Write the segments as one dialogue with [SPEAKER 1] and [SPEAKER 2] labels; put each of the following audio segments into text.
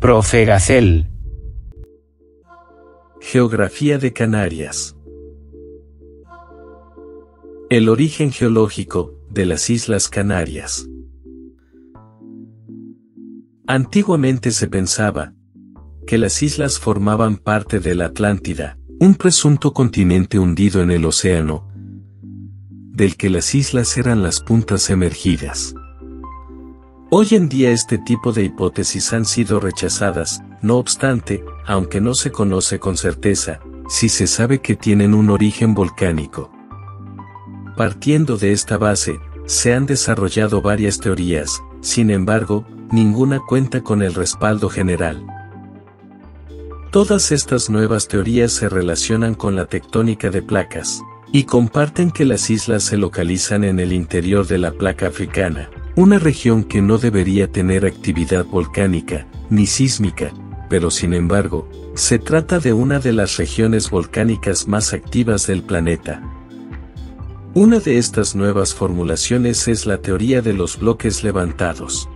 [SPEAKER 1] Profe Gacel.
[SPEAKER 2] Geografía de Canarias. El origen geológico de las Islas Canarias. Antiguamente se pensaba que las islas formaban parte de la Atlántida, un presunto continente hundido en el océano, del que las islas eran las puntas emergidas. Hoy en día este tipo de hipótesis han sido rechazadas, no obstante, aunque no se conoce con certeza, si se sabe que tienen un origen volcánico. Partiendo de esta base, se han desarrollado varias teorías, sin embargo, ninguna cuenta con el respaldo general. Todas estas nuevas teorías se relacionan con la tectónica de placas, y comparten que las islas se localizan en el interior de la placa africana, una región que no debería tener actividad volcánica, ni sísmica, pero sin embargo, se trata de una de las regiones volcánicas más activas del planeta. Una de estas nuevas formulaciones es la teoría de los bloques levantados.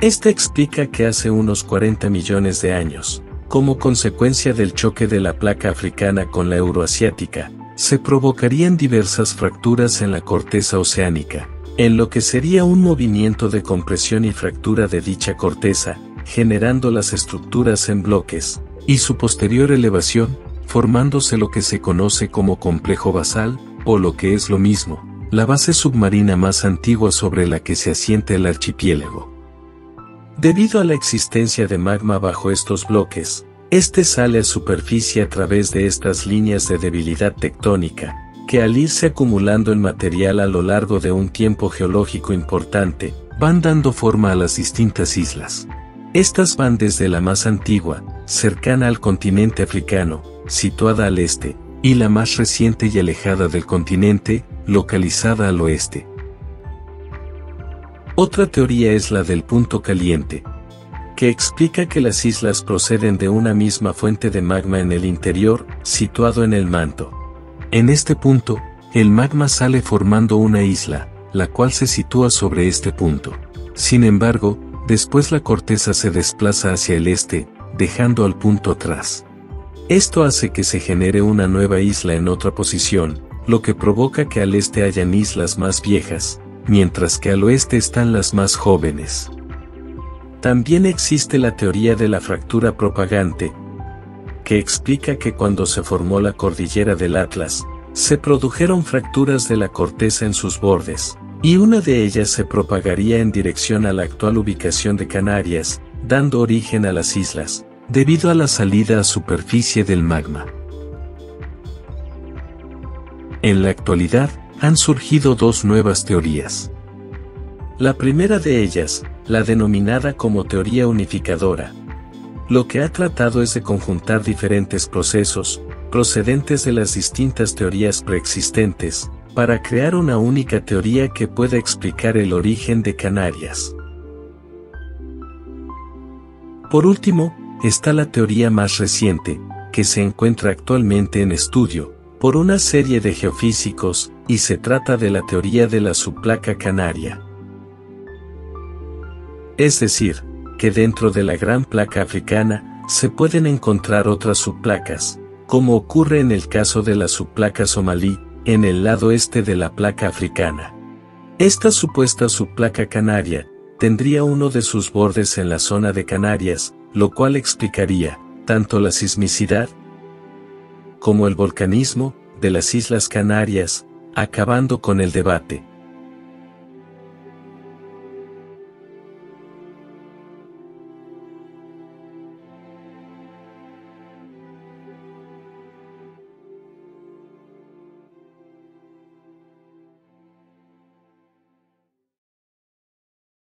[SPEAKER 2] Esta explica que hace unos 40 millones de años, como consecuencia del choque de la placa africana con la euroasiática, se provocarían diversas fracturas en la corteza oceánica, en lo que sería un movimiento de compresión y fractura de dicha corteza, generando las estructuras en bloques, y su posterior elevación, formándose lo que se conoce como complejo basal, o lo que es lo mismo, la base submarina más antigua sobre la que se asienta el archipiélago. Debido a la existencia de magma bajo estos bloques, este sale a superficie a través de estas líneas de debilidad tectónica, que al irse acumulando en material a lo largo de un tiempo geológico importante, van dando forma a las distintas islas. Estas van desde la más antigua, cercana al continente africano, situada al este, y la más reciente y alejada del continente, localizada al oeste. Otra teoría es la del punto caliente, que explica que las islas proceden de una misma fuente de magma en el interior, situado en el manto. En este punto, el magma sale formando una isla, la cual se sitúa sobre este punto. Sin embargo, después la corteza se desplaza hacia el este, dejando al punto atrás. Esto hace que se genere una nueva isla en otra posición, lo que provoca que al este hayan islas más viejas, mientras que al oeste están las más jóvenes. También existe la teoría de la fractura propagante, que explica que cuando se formó la cordillera del Atlas, se produjeron fracturas de la corteza en sus bordes, y una de ellas se propagaría en dirección a la actual ubicación de Canarias, dando origen a las islas, debido a la salida a superficie del magma. En la actualidad, han surgido dos nuevas teorías. La primera de ellas, la denominada como teoría unificadora, lo que ha tratado es de conjuntar diferentes procesos, procedentes de las distintas teorías preexistentes, para crear una única teoría que pueda explicar el origen de Canarias. Por último, está la teoría más reciente, que se encuentra actualmente en estudio, por una serie de geofísicos, y se trata de la teoría de la subplaca canaria. Es decir, que dentro de la gran placa africana, se pueden encontrar otras subplacas, como ocurre en el caso de la subplaca somalí, en el lado este de la placa africana. Esta supuesta subplaca canaria, tendría uno de sus bordes en la zona de Canarias, lo cual explicaría, tanto la sismicidad, como el volcanismo, de las Islas Canarias, acabando con el debate,